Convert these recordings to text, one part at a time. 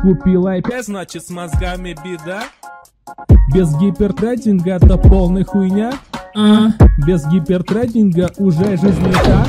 Купил iPad, Значит с мозгами беда без гипертрединга это полная хуйня. А, Без гипертрединга уже жизнь не та.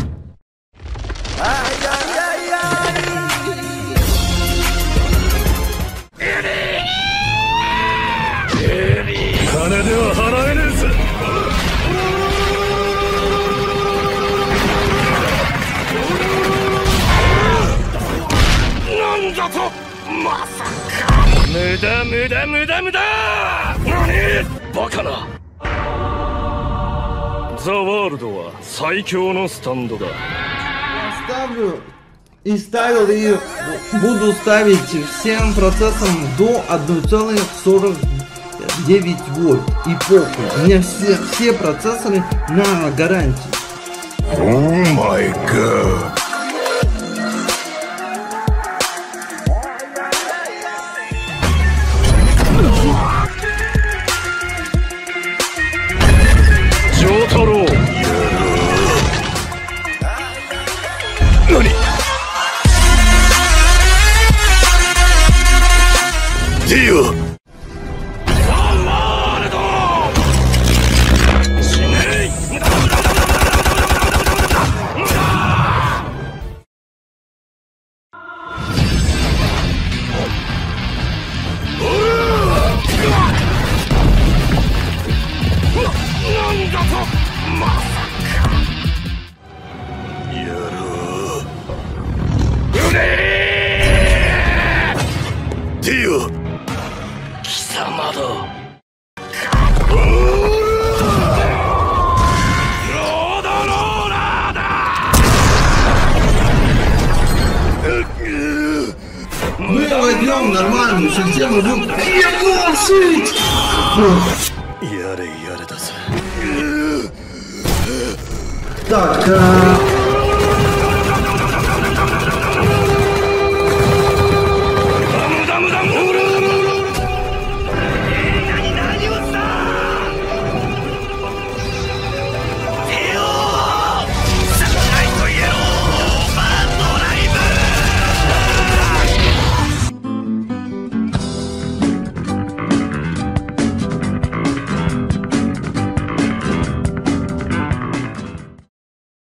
金では払えねえぜなんだとまさか無駄無駄無駄無駄何バカなザ・ワールドは最強のスタンドだ Ставлю и ставил и буду ставить всем процессам до 1,49 вольт. И похуй. У меня все, все процессоры на гарантии. О май гад だ Мы войдем в нормальную систему. будем ебашить! やれやれだぜ Так, а,